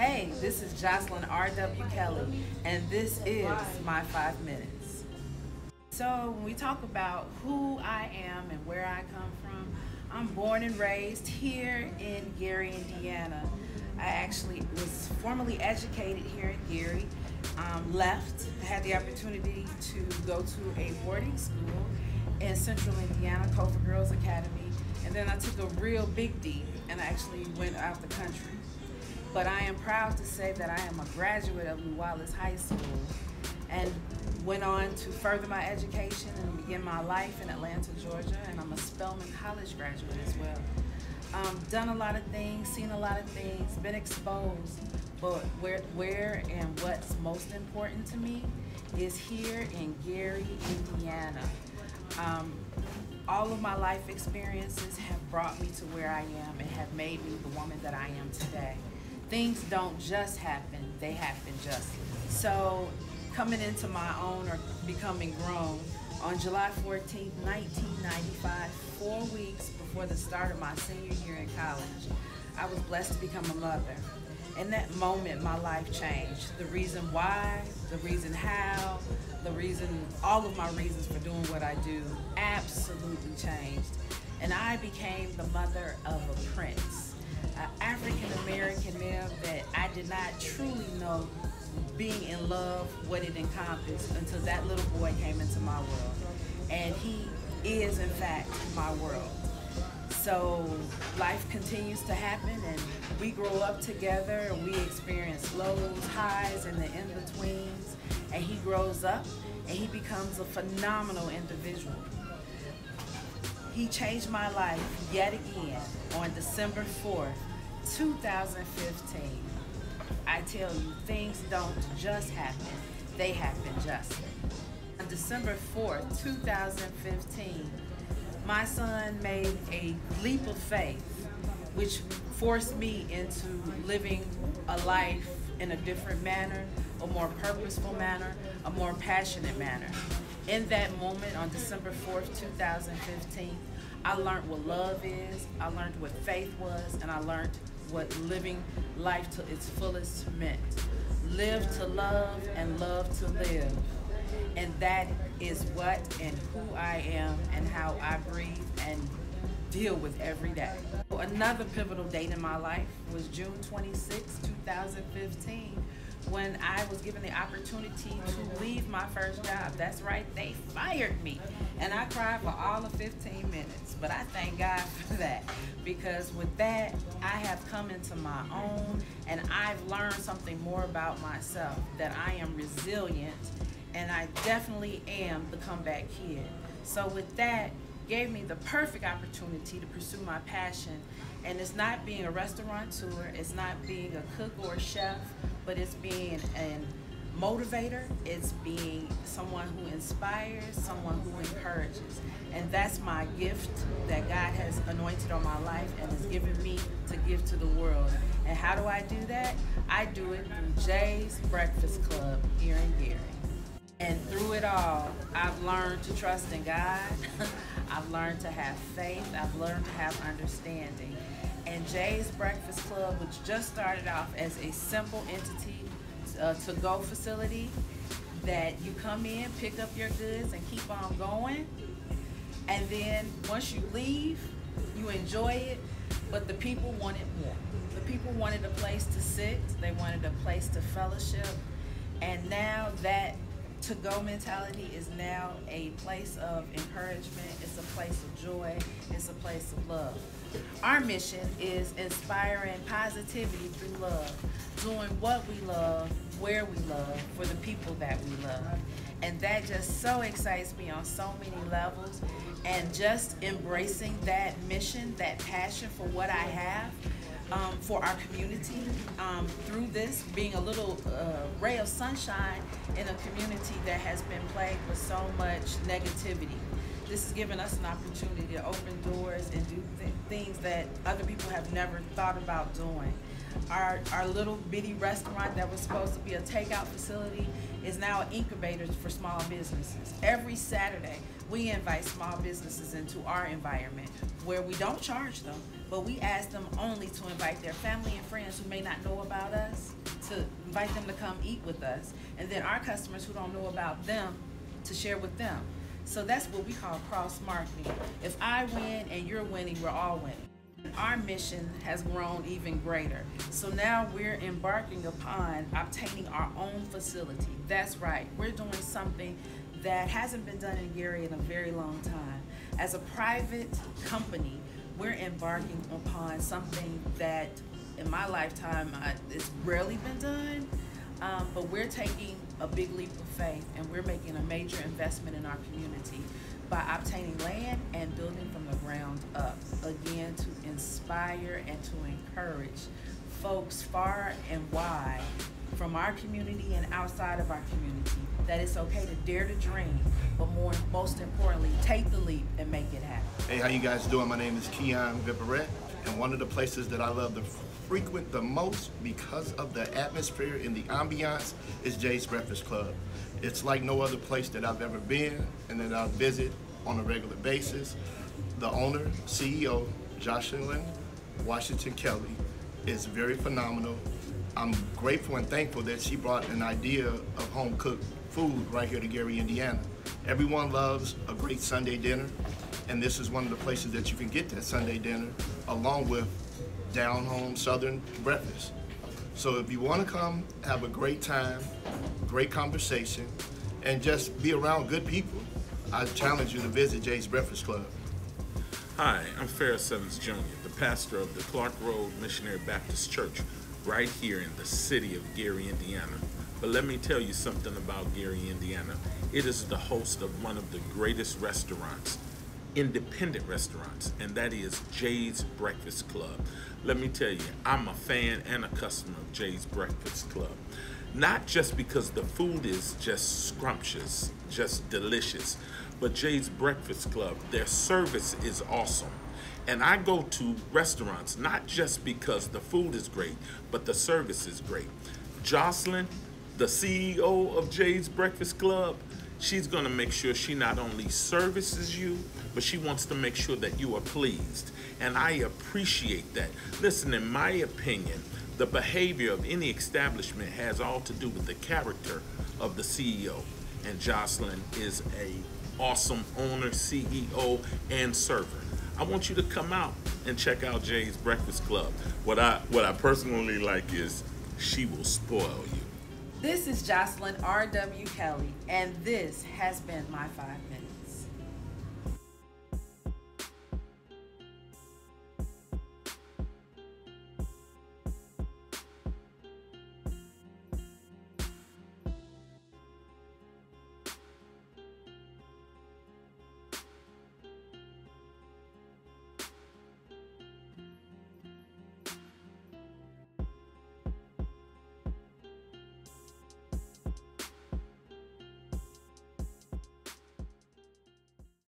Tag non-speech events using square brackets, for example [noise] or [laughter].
Hey, this is Joslyn R.W. Kelly, and this is My Five Minutes. So, when we talk about who I am and where I come from, I'm born and raised here in Gary, Indiana. I actually was formally educated here in Gary, um, left, had the opportunity to go to a boarding school in central Indiana, Culver Girls Academy, and then I took a real big deep and I actually went out the country. But I am proud to say that I am a graduate of Lew Wallace High School and went on to further my education and begin my life in Atlanta, Georgia, and I'm a Spelman College graduate as well. Um, done a lot of things, seen a lot of things, been exposed, but where, where and what's most important to me is here in Gary, Indiana. Um, all of my life experiences have brought me to where I am and have made me the woman that I am today things don't just happen, they happen justly. So coming into my own or becoming grown, on July 14, 1995, four weeks before the start of my senior year in college, I was blessed to become a mother. In that moment, my life changed. The reason why, the reason how, the reason, all of my reasons for doing what I do absolutely changed. And I became the mother of a prince did not truly know being in love, what it encompassed, until that little boy came into my world. And he is, in fact, my world. So life continues to happen, and we grow up together, and we experience lows, highs, and the in-betweens. And he grows up, and he becomes a phenomenal individual. He changed my life yet again on December 4th, 2015. I tell you, things don't just happen, they happen justly. On December 4th, 2015, my son made a leap of faith, which forced me into living a life in a different manner, a more purposeful manner, a more passionate manner. In that moment on December 4th, 2015, I learned what love is, I learned what faith was, and I learned what living life to its fullest meant. Live to love and love to live. And that is what and who I am and how I breathe and deal with every day. Another pivotal date in my life was June 26, 2015 when I was given the opportunity to leave my first job. That's right, they fired me. And I cried for all of 15 minutes. But I thank God [laughs] for that because with that, I have come into my own and I've learned something more about myself that I am resilient and I definitely am the comeback kid. So with that, gave me the perfect opportunity to pursue my passion. And it's not being a restaurateur, it's not being a cook or a chef, but it's being an motivator, it's being someone who inspires, someone who encourages. And that's my gift that God has anointed on my life and has given me to give to the world. And how do I do that? I do it through Jay's Breakfast Club here in Gary. And through it all, I've learned to trust in God. [laughs] I've learned to have faith. I've learned to have understanding. And Jay's Breakfast Club, which just started off as a simple entity uh, to-go facility that you come in, pick up your goods, and keep on going. And then once you leave, you enjoy it, but the people wanted more. The people wanted a place to sit, they wanted a place to fellowship, and now that to-go mentality is now a place of encouragement, it's a place of joy, it's a place of love. Our mission is inspiring positivity through love, doing what we love, where we love, for the people that we love. And that just so excites me on so many levels. And just embracing that mission, that passion for what I have, um, for our community um, through this being a little uh, ray of sunshine in a community that has been plagued with so much negativity. This has given us an opportunity to open doors and do th things that other people have never thought about doing. Our, our little bitty restaurant that was supposed to be a takeout facility is now an incubator for small businesses. Every Saturday, we invite small businesses into our environment where we don't charge them, but we ask them only to invite their family and friends who may not know about us to invite them to come eat with us, and then our customers who don't know about them to share with them. So that's what we call cross marketing. If I win and you're winning, we're all winning. Our mission has grown even greater. So now we're embarking upon obtaining our own facility. That's right, we're doing something that hasn't been done in Gary in a very long time. As a private company, we're embarking upon something that in my lifetime uh, it's rarely been done. Um, but we're taking a big leap of faith and we're making a major investment in our community by obtaining land and building from the ground up. Again, to inspire and to encourage folks far and wide from our community and outside of our community that it's okay to dare to dream, but more most importantly, take the leap and make it happen. Hey, how you guys doing? My name is Keon Viparet, and one of the places that I love to frequent the most because of the atmosphere and the ambiance is Jay's Breakfast Club. It's like no other place that I've ever been and that I visit on a regular basis. The owner, CEO, Joslyn Washington Kelly, is very phenomenal. I'm grateful and thankful that she brought an idea of home cooked food right here to Gary, Indiana. Everyone loves a great Sunday dinner, and this is one of the places that you can get that Sunday dinner along with down home Southern breakfast. So if you want to come, have a great time, great conversation, and just be around good people, I challenge you to visit Jay's Breakfast Club. Hi, I'm Ferris Evans Jr., pastor of the Clark Road Missionary Baptist Church, right here in the city of Gary, Indiana. But let me tell you something about Gary, Indiana. It is the host of one of the greatest restaurants independent restaurants, and that is Jay's Breakfast Club. Let me tell you, I'm a fan and a customer of Jay's Breakfast Club. Not just because the food is just scrumptious, just delicious, but Jay's Breakfast Club, their service is awesome. And I go to restaurants not just because the food is great, but the service is great. Joslyn, the CEO of Jay's Breakfast Club, she's going to make sure she not only services you, but she wants to make sure that you are pleased. And I appreciate that. Listen, in my opinion, the behavior of any establishment has all to do with the character of the CEO. And Joslyn is a awesome owner, CEO, and server. I want you to come out and check out Jay's Breakfast Club. What I what I personally like is she will spoil you. This is Joslyn R.W. Kelly, and this has been my five minutes.